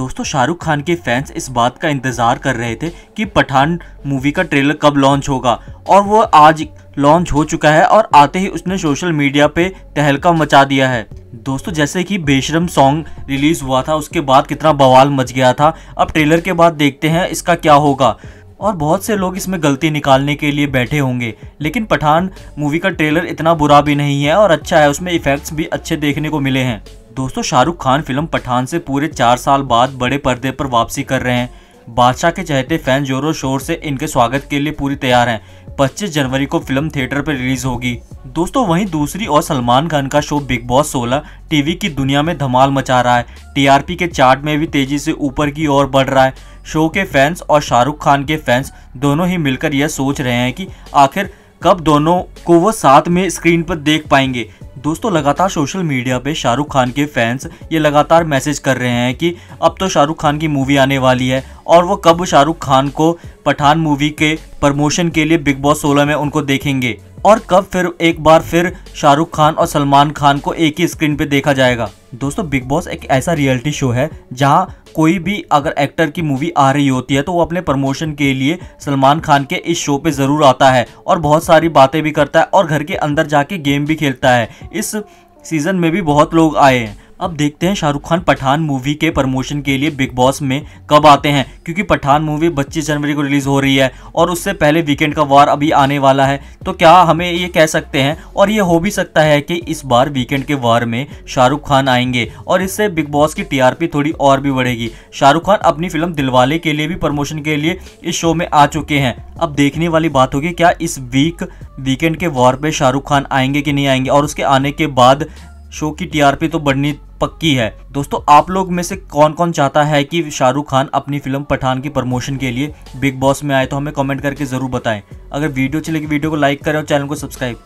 दोस्तों, शाहरुख खान के फैंस इस बात का इंतज़ार कर रहे थे कि पठान मूवी का ट्रेलर कब लॉन्च होगा। और वो आज लॉन्च हो चुका है और आते ही उसने सोशल मीडिया पे तहलका मचा दिया है। दोस्तों, जैसे कि बेशरम सॉन्ग रिलीज़ हुआ था, उसके बाद कितना बवाल मच गया था। अब ट्रेलर के बाद देखते हैं इसका क्या होगा। और बहुत से लोग इसमें गलती निकालने के लिए बैठे होंगे, लेकिन पठान मूवी का ट्रेलर इतना बुरा भी नहीं है और अच्छा है, उसमें इफेक्ट्स भी अच्छे देखने को मिले हैं। दोस्तों, शाहरुख खान फ़िल्म पठान से पूरे चार साल बाद बड़े पर्दे पर वापसी कर रहे हैं। बादशाह के चहते फ़ैन जोरों शोर से इनके स्वागत के लिए पूरी तैयार हैं। 25 जनवरी को फ़िल्म थिएटर पर रिलीज़ होगी। दोस्तों, वहीं दूसरी और सलमान खान का शो बिग बॉस 16 टीवी की दुनिया में धमाल मचा रहा है। टीआरपी के चार्ट में भी तेज़ी से ऊपर की ओर बढ़ रहा है। शो के फैंस और शाहरुख खान के फैंस दोनों ही मिलकर यह सोच रहे हैं कि आखिर कब दोनों को वो साथ में स्क्रीन पर देख पाएँगे। दोस्तों, लगातार सोशल मीडिया पे शाहरुख खान के फैंस ये लगातार मैसेज कर रहे हैं कि अब तो शाहरुख खान की मूवी आने वाली है और वो कब शाहरुख खान को पठान मूवी के प्रमोशन के लिए बिग बॉस 16 में उनको देखेंगे और कब फिर एक बार फिर शाहरुख खान और सलमान खान को एक ही स्क्रीन पे देखा जाएगा। दोस्तों बिग बॉस एक ऐसा रियलिटी शो है, जहाँ कोई भी अगर एक्टर की मूवी आ रही होती है तो वो अपने प्रमोशन के लिए सलमान खान के इस शो पे ज़रूर आता है और बहुत सारी बातें भी करता है और घर के अंदर जाके गेम भी खेलता है। इस सीज़न में भी बहुत लोग आए हैं। अब देखते हैं शाहरुख खान पठान मूवी के प्रमोशन के लिए बिग बॉस में कब आते हैं, क्योंकि पठान मूवी पच्चीस जनवरी को रिलीज़ हो रही है और उससे पहले वीकेंड का वार अभी आने वाला है। तो क्या हमें ये कह सकते हैं? और ये हो भी सकता है कि इस बार वीकेंड के वार में शाहरुख खान आएँगे और इससे बिग बॉस की टीआरपी थोड़ी और भी बढ़ेगी। शाहरुख खान अपनी फ़िल्म दिलवाले के लिए भी प्रमोशन के लिए इस शो में आ चुके हैं। अब देखने वाली बात होगी, क्या इस वीक, वीकेंड के वॉर पे शाहरुख खान आएँगे कि नहीं आएँगे? और उसके आने के बाद शो की टीआरपी तो बढ़नी पक्की है। दोस्तों, आप लोग में से कौन कौन चाहता है कि शाहरुख खान अपनी फ़िल्म पठान की प्रमोशन के लिए बिग बॉस में आए तो हमें कमेंट करके ज़रूर बताएँ। अगर वीडियो अच्छी लगी, वीडियो को लाइक करें और चैनल को सब्सक्राइब।